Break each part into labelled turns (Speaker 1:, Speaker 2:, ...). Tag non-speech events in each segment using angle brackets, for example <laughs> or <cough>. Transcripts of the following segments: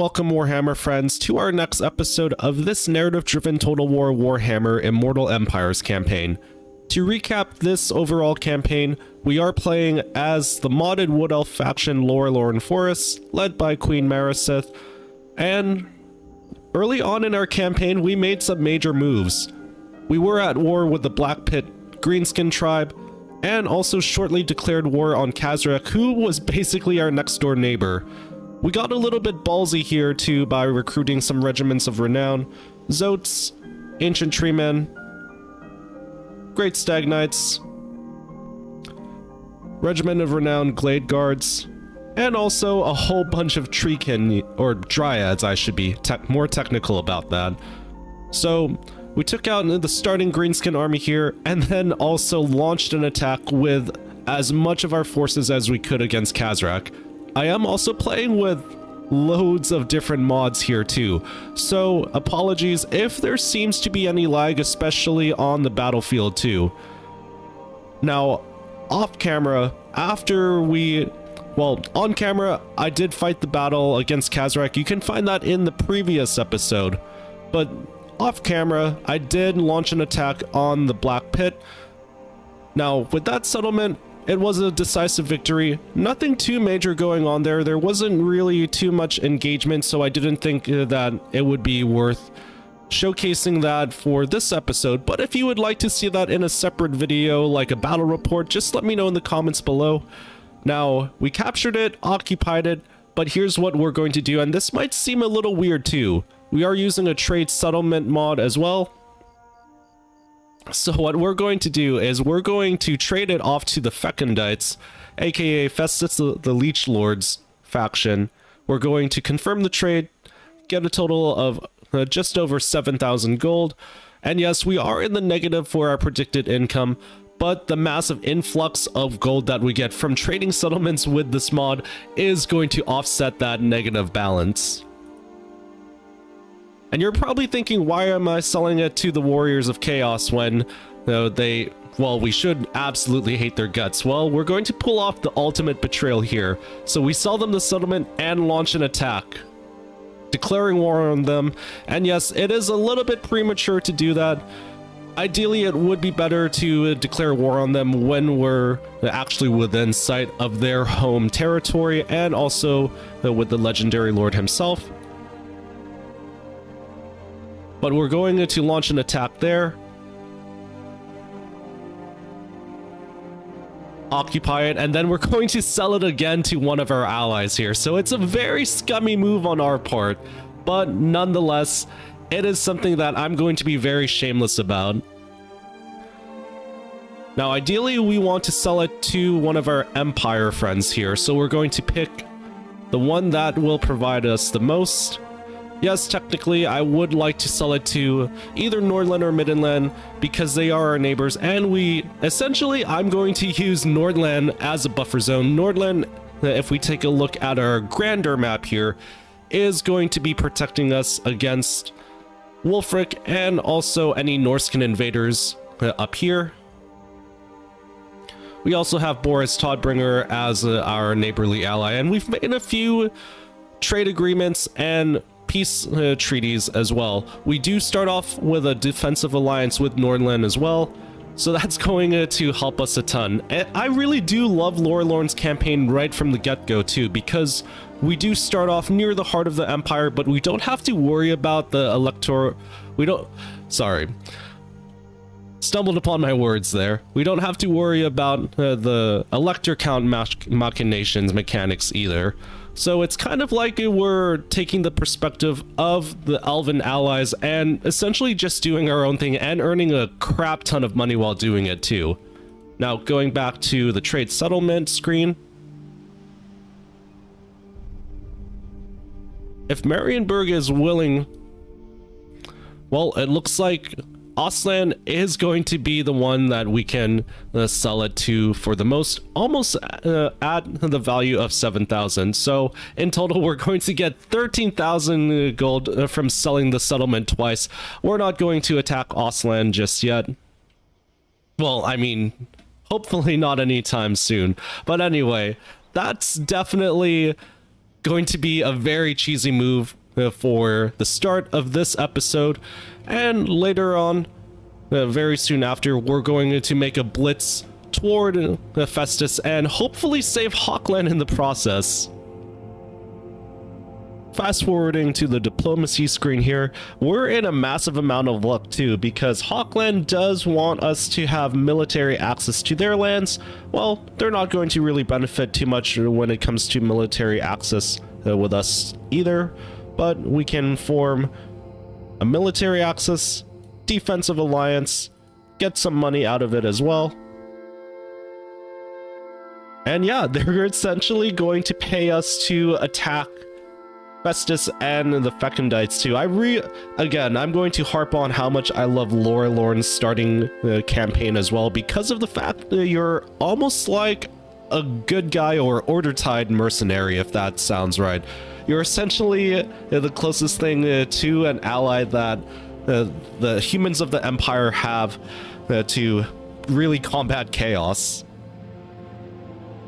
Speaker 1: welcome Warhammer friends to our next episode of this narrative-driven Total War Warhammer Immortal Empires campaign. To recap this overall campaign, we are playing as the modded Wood Elf faction Laurelorn Forest, led by Queen Marisith, and early on in our campaign we made some major moves. We were at war with the Black Pit Greenskin tribe, and also shortly declared war on Khazrak, who was basically our next door neighbor. We got a little bit ballsy here too by recruiting some regiments of renown, Zoats, Ancient Treemen, Great Stag Knights, Regiment of Renown Glade Guards, and also a whole bunch of Treekin, or Dryads I should be te more technical about that. So, we took out the starting Greenskin army here, and then also launched an attack with as much of our forces as we could against Khazrak. I am also playing with loads of different mods here too, so apologies if there seems to be any lag, especially on the battlefield too. Now, off camera, after we... Well, on camera, I did fight the battle against Khazrak. You can find that in the previous episode. But off camera, I did launch an attack on the Black Pit. Now, with that settlement, it was a decisive victory. Nothing too major going on there. There wasn't really too much engagement, so I didn't think uh, that it would be worth showcasing that for this episode. But if you would like to see that in a separate video, like a battle report, just let me know in the comments below. Now, we captured it, occupied it, but here's what we're going to do, and this might seem a little weird too. We are using a trade settlement mod as well, so what we're going to do is we're going to trade it off to the Fecundites, aka Festus the, the Leech Lords faction. We're going to confirm the trade, get a total of uh, just over 7,000 gold. And yes, we are in the negative for our predicted income, but the massive influx of gold that we get from trading settlements with this mod is going to offset that negative balance. And you're probably thinking, why am I selling it to the Warriors of Chaos when you know, they, well, we should absolutely hate their guts. Well, we're going to pull off the ultimate betrayal here. So we sell them the settlement and launch an attack. Declaring war on them. And yes, it is a little bit premature to do that. Ideally, it would be better to declare war on them when we're actually within sight of their home territory and also uh, with the legendary lord himself. But we're going to launch an attack there. Occupy it, and then we're <laughs> going to sell it again to one of our allies here. So it's a very scummy move on our part, but nonetheless, it is something that I'm going to be very shameless about. Now, ideally, we want to sell it to one of our Empire friends here, so we're going to pick the one that will provide us the most. Yes, technically, I would like to sell it to either Nordland or Middenland because they are our neighbors, and we essentially, I'm going to use Nordland as a buffer zone. Nordland, if we take a look at our grander map here, is going to be protecting us against Wulfric and also any Norscan invaders uh, up here. We also have Boris Todbringer as uh, our neighborly ally, and we've made a few trade agreements and peace uh, treaties as well. We do start off with a defensive alliance with Nordland as well, so that's <laughs> going uh, to help us a ton. And I really do love Laurelorn's campaign right from the get-go too, because we do start off near the heart of the Empire, but we don't have to worry about the elector... We don't... Sorry. Stumbled upon my words there. We don't have to worry about uh, the elector count mach machinations mechanics either. So it's kind of like we're taking the perspective of the Elven allies and essentially just doing our own thing and earning a crap ton of money while doing it too. Now, going back to the trade settlement screen. If Marienburg is willing, well, it looks like Ostland is going to be the one that we can uh, sell it to for the most, almost uh, at the value of 7,000. So in total, we're going to get 13,000 gold uh, from selling the settlement twice. We're not going to attack Ostland just yet. Well, I mean, hopefully not anytime soon. But anyway, that's definitely going to be a very cheesy move uh, for the start of this episode. And later on, uh, very soon after, we're going to make a blitz toward Festus and hopefully save Hochland in the process. Fast forwarding to the diplomacy screen here, we're in a massive amount of luck too because Hochland does want us to have military access to their lands. Well, they're not going to really benefit too much when it comes to military access uh, with us either, but we can form a military axis, defensive alliance, get some money out of it as well. And yeah, <laughs> they're essentially going to pay us to attack Festus and the Fecundites too. I re again, I'm going to harp on how much I love Laura Laurelorn's starting the campaign as well because of the fact that you're almost like a good guy or order tide mercenary, if that sounds right. You're essentially the closest thing uh, to an ally that uh, the humans of the Empire have uh, to really combat chaos.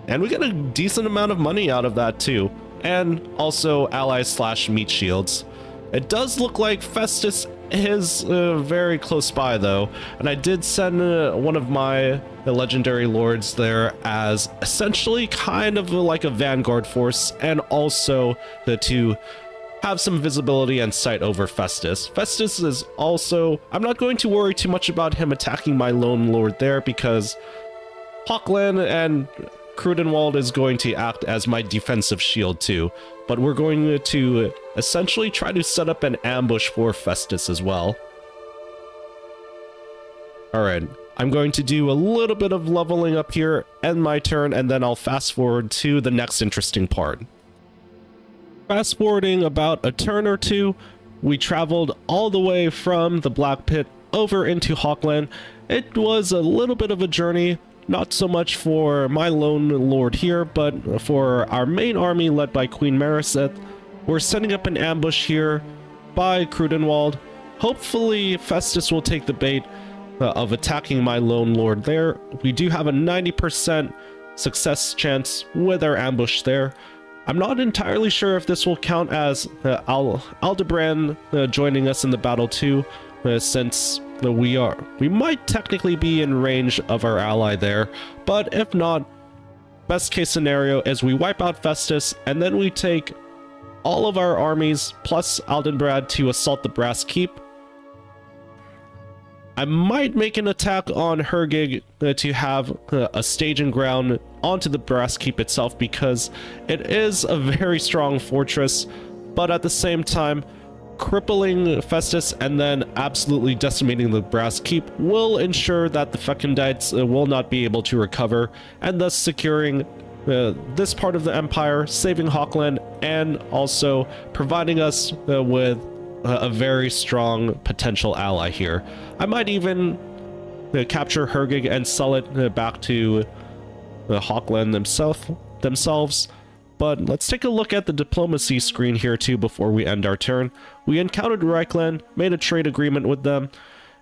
Speaker 1: And we get a decent amount of money out of that too and also allies slash meat shields. It does look like Festus is uh, very close by though, and I did send uh, one of my legendary lords there as essentially kind of like a vanguard force and also the to have some visibility and sight over Festus. Festus is also, I'm not going to worry too much about him attacking my lone lord there because Hochland and Krudenwald is going to act as my defensive shield too, but we're going to essentially try to set up an ambush for Festus as well. Alright, I'm going to do a little bit of leveling up here, end my turn, and then I'll fast forward to the next interesting part. Fast forwarding about a turn or two, we traveled all the way from the Black Pit over into Hochland. It was a little bit of a journey, not so much for my lone lord here, but for our main army led by Queen Marisith. We're setting up an ambush here by Krudenwald. Hopefully Festus will take the bait uh, of attacking my lone lord there. We do have a 90% success chance with our ambush there. I'm not entirely sure if this will count as uh, Al uh, joining us in the battle too, uh, since we are. We might technically be in range of our ally there, but if not, best case scenario is we wipe out Festus and then we take all of our armies plus Aldenbrand to assault the Brass Keep. I might make an attack on Hergig uh, to have uh, a staging ground onto the Brass Keep itself because it is a very strong fortress, but at the same time, crippling Festus and then absolutely decimating the Brass Keep will ensure that the Fecundites uh, will not be able to recover, and thus securing uh, this part of the Empire, saving Hochland, and also providing us uh, with a very strong potential ally here. I might even uh, capture Hergig and sell it uh, back to uh, Hochland themself, themselves, but let's take a look at the diplomacy screen here too before we end our turn. We encountered Reichland, made a trade agreement with them,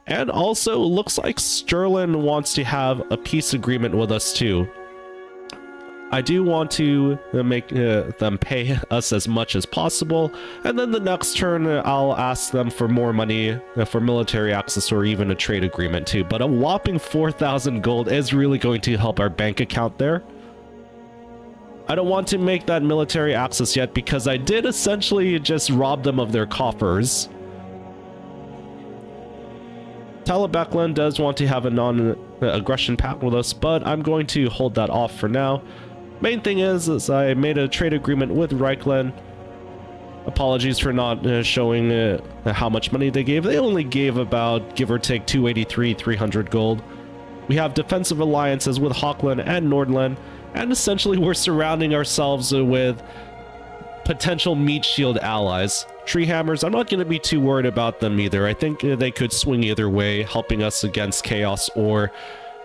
Speaker 1: and also looks like Stirland wants to have a peace agreement with us too. I do want to uh, make uh, them pay <laughs> us as much as possible, and then the next turn uh, I'll ask them for more money uh, for military access or even a trade agreement too. But a whopping 4,000 gold is really going to help our bank account there. I don't want to make that military access yet because I did essentially just rob them of their coffers. Talabecland does want to have a non-aggression pact with us, but I'm going to hold that off for now. Main thing is, is I made a trade agreement with Reichland. Apologies for not uh, showing uh, how much money they gave. They only gave about, give or take, 283, 300 gold. We have defensive alliances with Hochland and Nordland, and essentially we're surrounding ourselves with potential meat shield allies. Tree hammers, I'm not going to be too worried about them either. I think they could swing either way, helping us against chaos or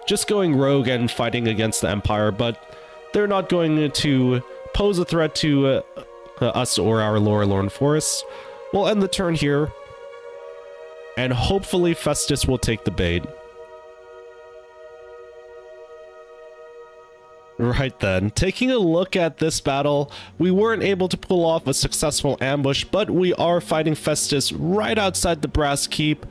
Speaker 1: just going rogue and fighting against the Empire, but they're not going to pose a threat to uh, uh, us or our Laurelorn forests. We'll end the turn here, and hopefully Festus will take the bait. Right then, taking a look at this battle, we weren't able to pull off a successful ambush, but we are fighting Festus right outside the Brass Keep,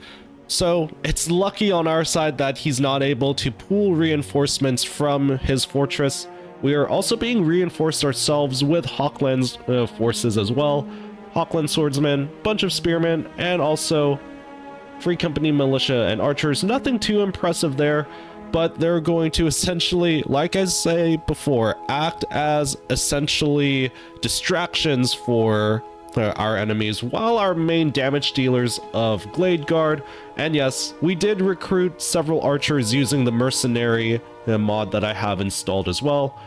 Speaker 1: so it's lucky on our side that he's not able to pull reinforcements from his fortress. We are also being reinforced ourselves with Hochland's uh, forces as well. Hochland swordsmen, bunch of spearmen, and also Free Company militia and archers. Nothing too impressive there, but they're going to essentially, like I say before, act as essentially distractions for uh, our enemies while our main damage dealers of Glade Guard. And yes, we did recruit several archers using the mercenary uh, mod that I have installed as well.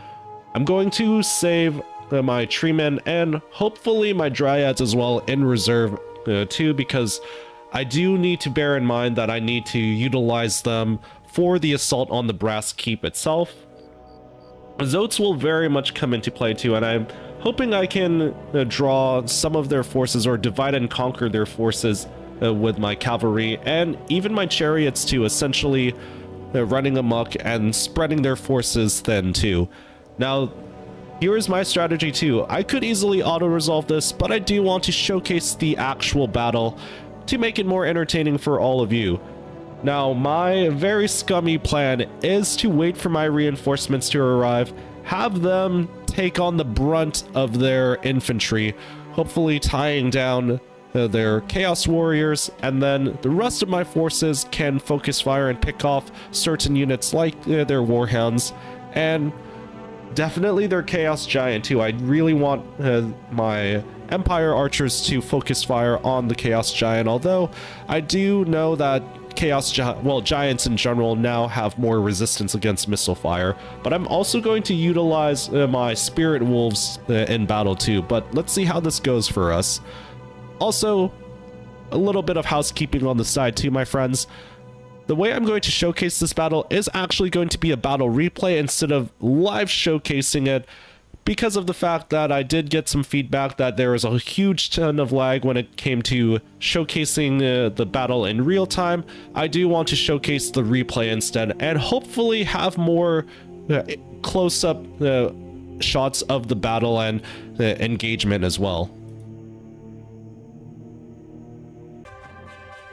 Speaker 1: I'm going to save my treemen and hopefully my dryads as well in reserve uh, too because I do need to bear in mind that I need to utilize them for the assault on the Brass Keep itself. Zoats will very much come into play too, and I'm hoping I can uh, draw some of their forces or divide and conquer their forces uh, with my cavalry and even my chariots too, essentially uh, running amok and spreading their forces thin too. Now, here's my strategy too. I could easily auto-resolve this, but I do want to showcase the actual battle to make it more entertaining for all of you. Now, my very scummy plan is to wait for my reinforcements to arrive, have them take on the brunt of their infantry, hopefully tying down uh, their Chaos Warriors, and then the rest of my forces can focus fire and pick off certain units like uh, their Warhounds, and definitely their Chaos Giant too. I really want uh, my Empire Archers to focus fire on the Chaos Giant, although I do know that Chaos Gi well, Giants in general now have more resistance against missile fire, but I'm also going to utilize uh, my Spirit Wolves uh, in battle too, but let's see how this goes for us. Also, a little bit of housekeeping on the side too, my friends. The way I'm going to showcase this battle is actually going to be a battle replay instead of live showcasing it because of the fact that I did get some feedback that there was a huge ton of lag when it came to showcasing uh, the battle in real time. I do want to showcase the replay instead and hopefully have more uh, close-up uh, shots of the battle and the engagement as well.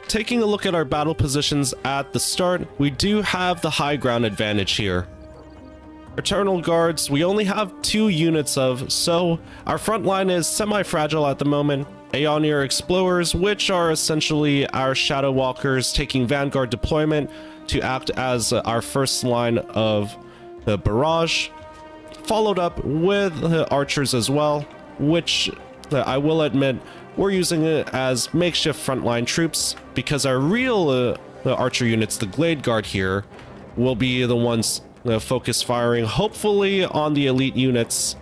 Speaker 1: Taking a look at our battle positions at the start, we do have the high ground advantage here. Eternal Guards, we only have two units of, so our front line is semi-fragile at the moment. Aeonier Explorers, which are essentially our Shadow Walkers taking Vanguard deployment to act as our first line of the barrage. Followed up with the Archers as well, which uh, I will admit we're using it as makeshift frontline troops because our real uh, archer units, the Glade Guard here, will be the ones uh, focus firing, hopefully on the elite units,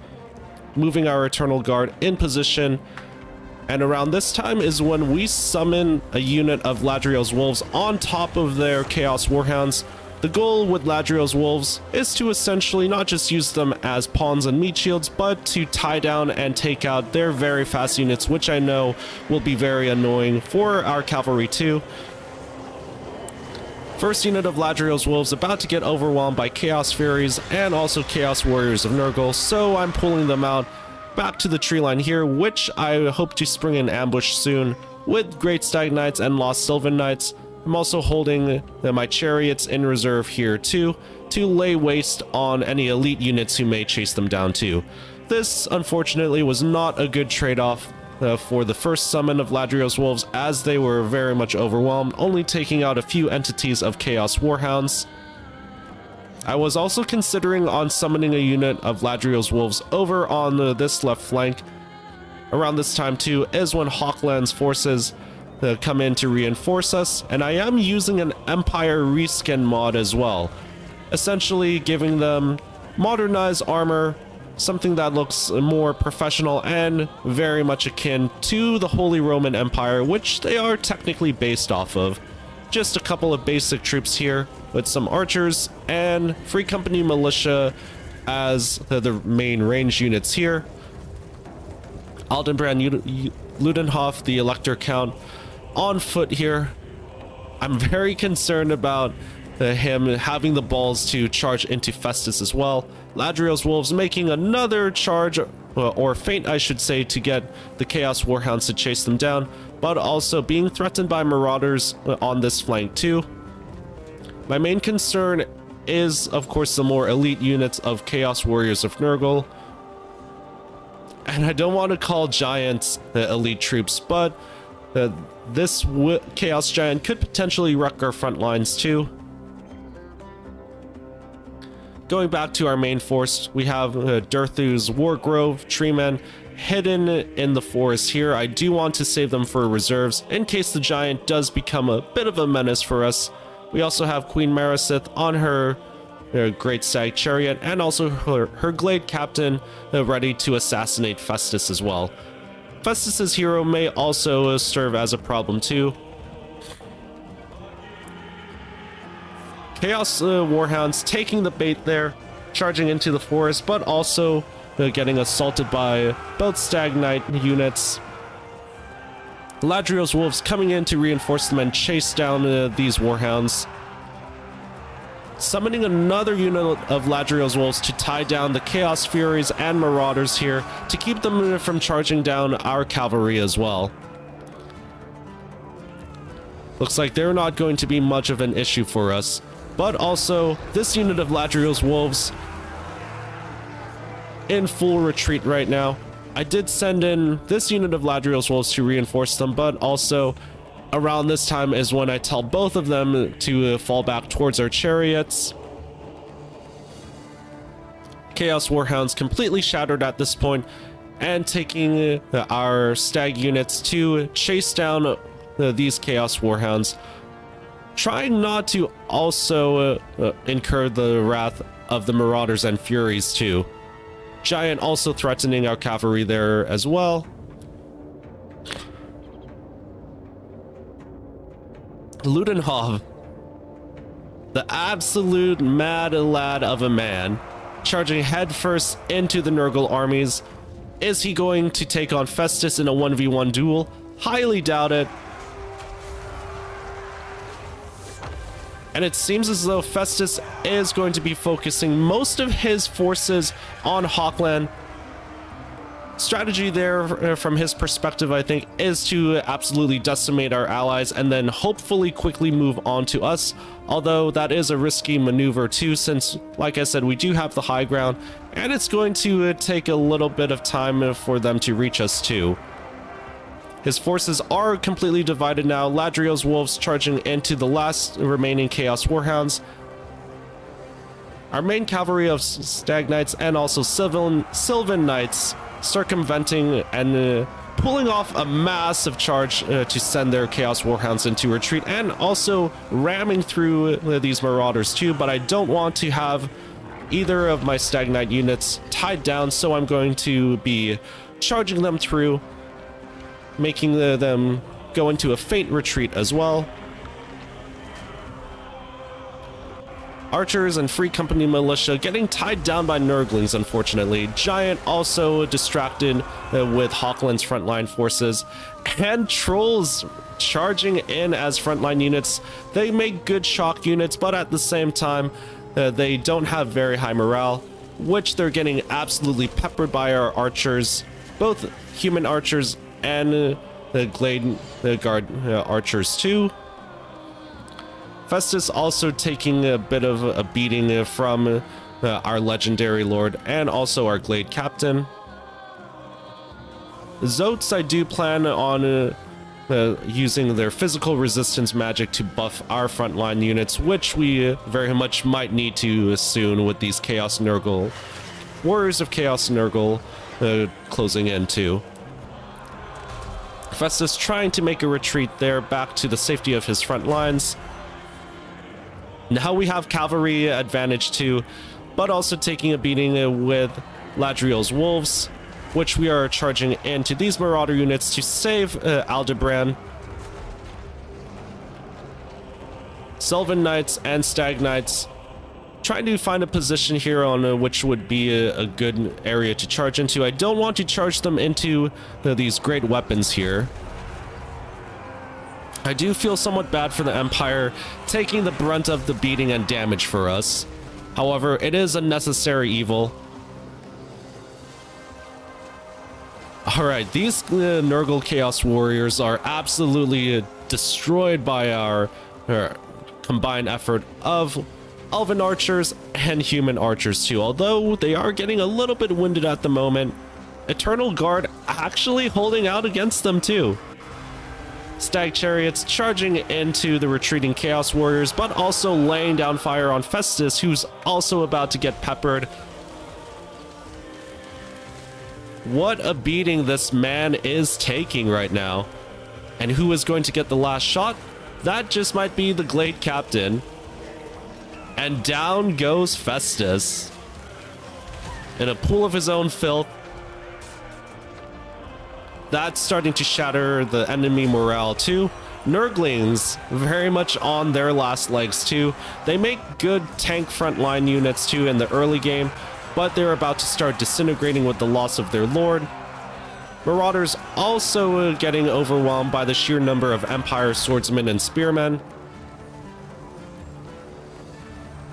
Speaker 1: moving our Eternal Guard in position. And around this time is when we summon a unit of Ladriel's Wolves on top of their Chaos Warhounds. The goal with Ladriel's Wolves is to essentially not just use them as pawns and meat shields, but to tie down and take out their very fast units, which I know will be very annoying for our cavalry too. First unit of Ladriel's Wolves about to get overwhelmed by Chaos Furies and also Chaos Warriors of Nurgle, so I'm pulling them out back to the tree line here, which I hope to spring an ambush soon with Great Stag Knights and Lost Sylvan Knights. I'm also holding my chariots in reserve here too, to lay waste on any elite units who may chase them down too. This, unfortunately, was not a good trade-off uh, for the first summon of Ladriel's Wolves as they were very much overwhelmed, only taking out a few entities of Chaos Warhounds. I was also considering on summoning a unit of Ladriel's Wolves over on uh, this left flank. Around this time too is when Hochland's forces uh, come in to reinforce us, and I am using an Empire reskin mod as well, essentially giving them modernized armor something that looks more professional and very much akin to the Holy Roman Empire, which they are technically based off of. Just a couple of basic troops here with some archers and Free Company militia as the, main range units here. Aldenbrand Ludenhof, the Elector Count, on foot here. I'm very concerned about uh, him having the balls to charge into Festus as well. Ladriel's Wolves making another charge, uh, or feint I should say, to get the Chaos Warhounds to chase them down, but also being threatened by Marauders uh, on this flank too. My main concern is, of course, the more elite units of Chaos Warriors of Nurgle. And I don't want to call Giants the elite troops, but uh, this Chaos Giant could potentially wreck our front lines too. Going back to our main force, we have uh, Durthu's Wargrove, Treemen, hidden in the forest here. I do want to save them for reserves in case the giant does become a bit of a menace for us. We also have Queen Marisith on her uh, Great Stag Chariot and also her, her Glade Captain uh, ready to assassinate Festus as well. Festus's hero may also uh, serve as a problem too. Chaos uh, Warhounds taking the bait there, charging into the forest, but also uh, getting assaulted by both Stag Knight units. Ladriel's Wolves coming in to reinforce them and chase down uh, these Warhounds. Summoning another unit of Ladriel's Wolves to tie down the Chaos Furies and Marauders here to keep them from charging down our cavalry as well. Looks like they're not going to be much of an issue for us. But also, this unit of Ladriel's Wolves in full retreat right now. I did send in this unit of Ladriel's Wolves to reinforce them, but also around this time is when I tell both of them to fall back towards our chariots. Chaos Warhounds completely shattered at this point and taking our stag units to chase down uh, these Chaos Warhounds trying not to also uh, uh, incur the wrath of the Marauders and Furies too. Giant also threatening our cavalry there as well. Ludenhof, the absolute mad lad of a man, charging headfirst into the Nurgle armies. Is he going to take on Festus in a 1v1 duel? Highly doubt it. and it seems as though Festus is going to be focusing most of his forces on Hochland. Strategy there, uh, from his perspective, I think, is to absolutely decimate our allies and then hopefully quickly move on to us. Although that is a risky maneuver too, since, like I said, we do have the high ground, and it's going to uh, take a little bit of time uh, for them to reach us too. His forces are completely divided now. Ladriel's wolves charging into the last remaining Chaos Warhounds. Our main cavalry of Stag Knights and also Sylvan, Sylvan Knights circumventing and uh, pulling off a massive charge uh, to send their Chaos Warhounds into retreat and also ramming through uh, these Marauders too, but I don't want to have either of my Stag Knight units tied down, so I'm going to be charging them through making the, them go into a faint retreat as well. Archers and Free Company militia getting tied down by Nurglings, unfortunately. Giant also distracted uh, with Hochland's frontline forces. And Trolls charging in as frontline units. They make good shock units, but at the same time, uh, they don't have very high morale, which they're getting absolutely peppered by our archers, both human archers and the Glade the Guard uh, archers too. Festus also taking a bit of a beating from uh, our legendary lord and also our Glade captain. Zoats, I do plan on uh, uh, using their physical resistance magic to buff our frontline units, which we very much might need to soon with these Chaos Nurgle, Warriors of Chaos Nurgle uh, closing in too. Festus trying to make a retreat there back to the safety of his front lines. Now we have cavalry advantage too, but also taking a beating with Ladriel's wolves, which we are charging into these marauder units to save uh. Sylvan Knights and Stag Knights trying to find a position here on uh, which would be a, a, good area to charge into. I don't want to charge them into uh, these great weapons here. I do feel somewhat bad for the Empire taking the brunt of the beating and damage for us. However, it is a necessary evil. Alright, these uh, Nurgle Chaos Warriors are absolutely uh, destroyed by our, our combined effort of Elven Archers and Human Archers too, although they are getting a little bit winded at the moment. Eternal Guard actually holding out against them too. Stag Chariots charging into the retreating Chaos Warriors, but also laying down fire on Festus, who's also about to get peppered. What a beating this man is taking right now. And who is going to get the last shot? That just might be the Glade Captain. And down goes Festus. In a pool of his own filth, that's starting to shatter the enemy morale too. Nurglings very much on their last legs too. They make good tank frontline units too in the early game, but they're about to start disintegrating with the loss of their lord. Marauders also getting overwhelmed by the sheer number of Empire swordsmen and spearmen.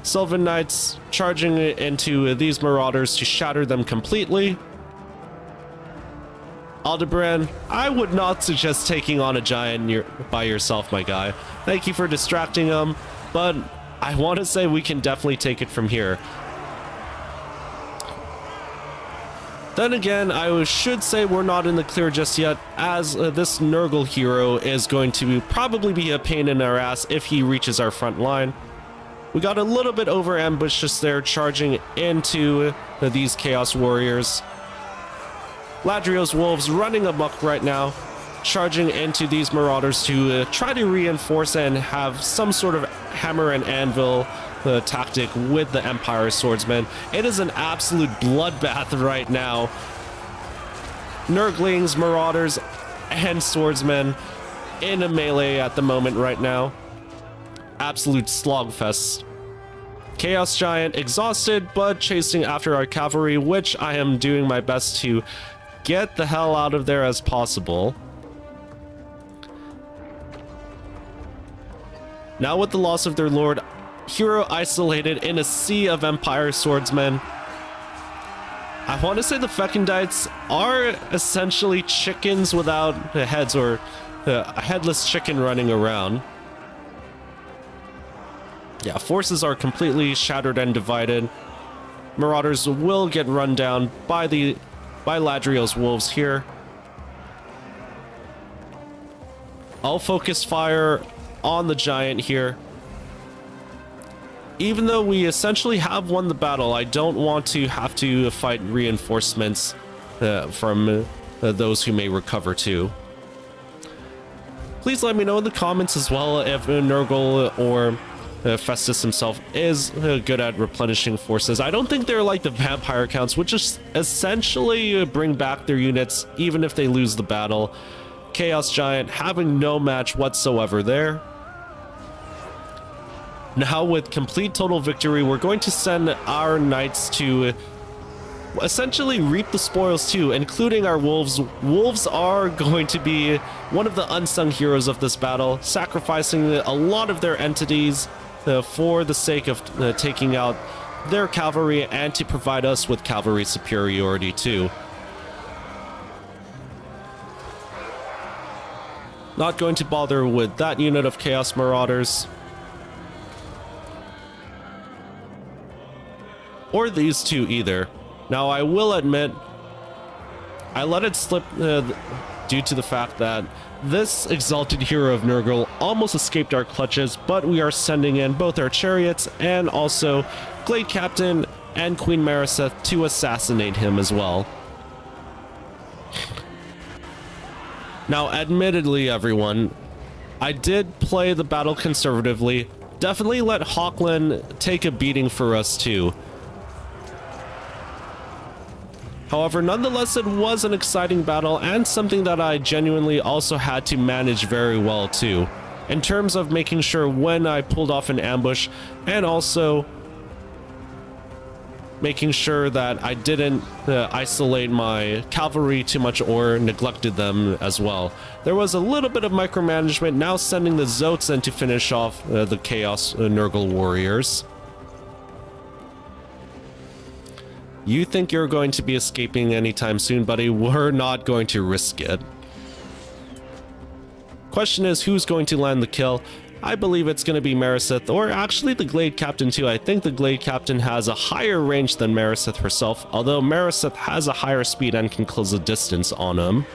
Speaker 1: Sylvan Knights charging into these Marauders to shatter them completely. Aldebaran, I would not suggest taking on a giant by yourself, my guy. Thank you for distracting him, but I want to say we can definitely take it from here. Then again, I should say we're not in the clear just yet, as uh, this Nurgle hero is going to probably be a pain in our ass if he reaches our front line. We got a little bit over ambitious there, charging into uh, these Chaos Warriors. Ladriel's wolves running amok right now, charging into these marauders to uh, try to reinforce and have some sort of hammer and anvil uh, tactic with the Empire swordsmen. It is an absolute bloodbath <laughs> right now. Nurglings, marauders, and swordsmen in a melee at the moment right now. Absolute slogfest. Chaos Giant exhausted, but chasing after our cavalry, which I am doing my best to get the hell out of there as possible. Now with the loss of their lord, hero isolated in a sea of Empire swordsmen, I want to say the Fecundites are essentially chickens without heads or uh, a headless chicken running around. Yeah, forces are completely shattered and divided. Marauders will get run down by the by Ladriel's wolves here. I'll focus fire on the giant here. Even though we essentially have won the battle, I don't want to have to fight reinforcements uh, from uh, those who may recover too. Please let me know in the comments as well if Nurgle or uh, Festus himself is uh, good at replenishing forces. I don't think they're like the vampire counts, which is essentially uh, bring back their units even if they lose the battle. Chaos Giant having no match whatsoever there. Now with complete total victory, we're going to send our knights to essentially reap the spoils too, including our wolves. Wolves are <laughs> going to be one of the unsung heroes of this battle, sacrificing a lot of their entities uh, for the sake of uh, taking out their cavalry and to provide us with cavalry superiority too. Not going to bother with that unit of Chaos Marauders. Or these two either. Now I will admit, I let it slip uh, due to the fact that this exalted hero of Nurgle almost escaped our clutches, but we are sending in both our chariots and also Glade Captain and Queen Marisith to assassinate him as well. Now, admittedly, everyone, I did play the battle conservatively. Definitely let Hochland take a beating for us too. However, nonetheless, it was an exciting battle and something that I genuinely also had to manage very well too. In terms of making sure when I pulled off an ambush and also making sure that I didn't uh, isolate my cavalry too much or neglected them as well. There was a little bit of micromanagement, now sending the Zoats in to finish off uh, the Chaos uh, Nurgle warriors. You think you're going to be escaping anytime soon, buddy? We're not going to risk it. Question is, who's going to land the kill? I believe it's going to be Marisith, or actually the Glade Captain too. I think the Glade Captain has a higher range than Marisith herself, although Marisith has a higher speed and can close the distance on him.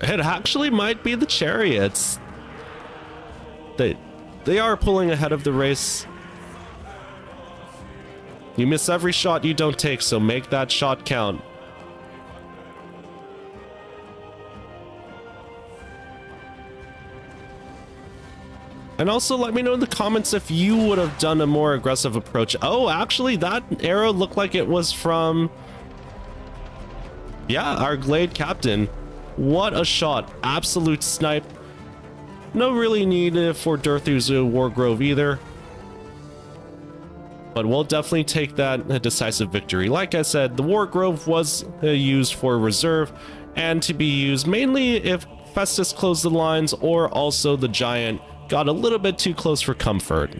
Speaker 1: It actually might be the Chariots. They, they are pulling ahead of the race. You miss every shot you don't take, so make that shot count. And also let me know in the comments if you would have done a more aggressive approach. Oh, actually, that arrow looked like it was from... Yeah, our Glade Captain. What a shot. Absolute snipe. No really need for Durthu's Wargrove either. But we'll definitely take that decisive victory. Like I said, the Wargrove was uh, used for reserve and to be used mainly if Festus closed the lines or also the Giant got a little bit too close for comfort.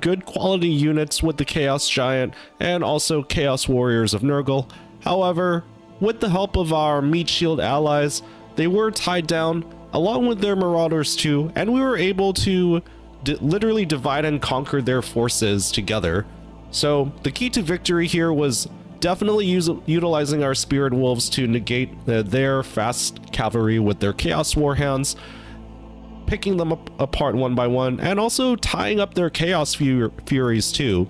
Speaker 1: Good quality units with the Chaos Giant and also Chaos Warriors of Nurgle. However, with the help of our Meat Shield allies, they were tied down along with their Marauders too, and we were able to literally divide and conquer their forces together. So the key to victory here was definitely utilizing our Spirit Wolves to negate their fast cavalry with their Chaos Warhounds, picking them up apart one by one, and also tying up their Chaos Fur Furies too.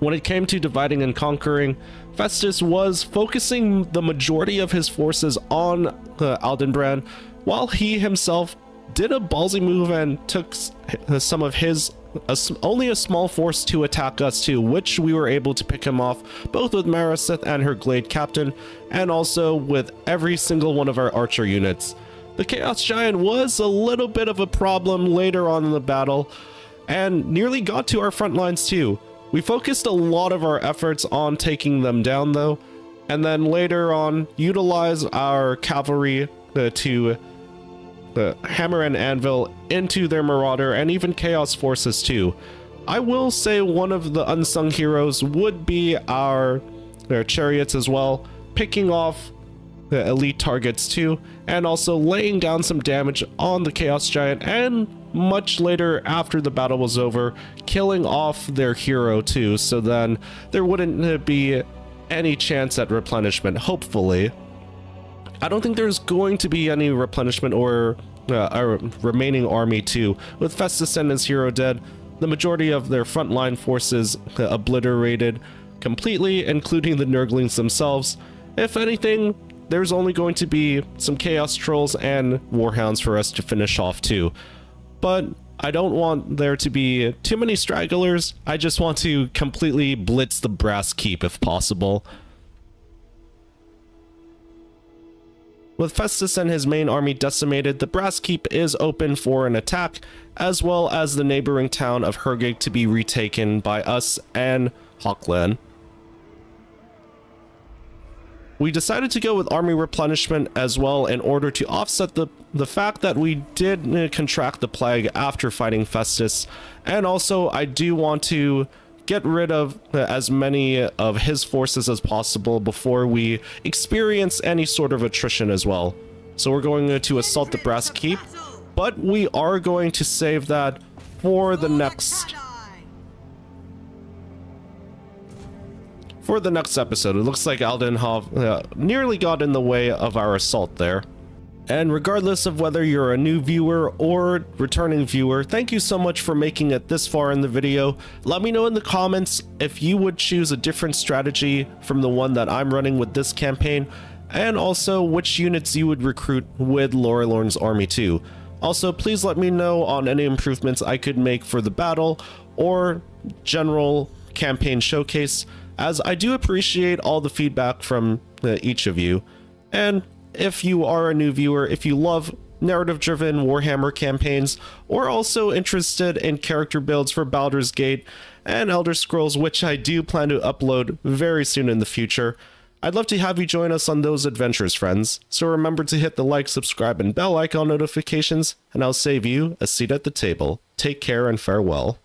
Speaker 1: When it came to dividing and conquering, Festus was focusing the majority of his forces on uh, Aldenbrand, while he himself did a ballsy move and took some of his a, only a small force to attack us too, which we were able to pick him off, both with Marisith and her Glade Captain, and also with every single one of our archer units. The Chaos Giant was a little bit of a problem later on in the battle, and nearly got to our front lines too. We focused a lot of our efforts on taking them down though, and then later on utilize our cavalry uh, to uh, hammer and anvil into their marauder and even chaos forces too. I will say one of the unsung heroes would be our, our chariots as well, picking off the elite targets too, and also laying down some damage on the Chaos Giant, and much later after the battle was over, killing off their hero too, so then there wouldn't be any chance at replenishment, hopefully. I don't think there's going to be any replenishment or uh, a remaining army too. With Festus and his hero dead, the majority of their frontline forces uh, obliterated completely, including the Nurglings themselves. If anything, there's only going to be some Chaos Trolls and Warhounds for us to finish off too. But I don't want there to be too many stragglers. I just want to completely blitz the Brass Keep if possible. With Festus and his main army decimated, the Brass Keep is open for an attack, as well as the neighboring town of Hergig to be retaken by us and Hochland. We decided to go with army replenishment as well in order to offset the, the fact that we did contract the plague after fighting Festus. And also, I do want to get rid of as many of his forces as possible before we experience any sort of attrition as well. So we're going to assault the Brass Keep, but we are going to save that for the next for the next episode. It looks like Aldenhof uh, nearly got in the way of our assault there. And regardless of whether you're a new viewer or returning viewer, thank you so much for making it this far in the video. Let me know in the comments if you would choose a different strategy from the one that I'm running with this campaign, and also which units you would recruit with Laurelorn's army too. Also, please let me know on any improvements I could make for the battle or general campaign showcase as I do appreciate all the feedback from uh, each of you. And if you are a new viewer, if you love narrative driven Warhammer campaigns, or also interested in character builds for Baldur's Gate and Elder Scrolls, which I do plan to upload very soon in the future. I'd love to have you join us on those adventures, friends. So remember to hit the like, subscribe, and bell icon notifications, and I'll save you a seat at the table. Take care and farewell.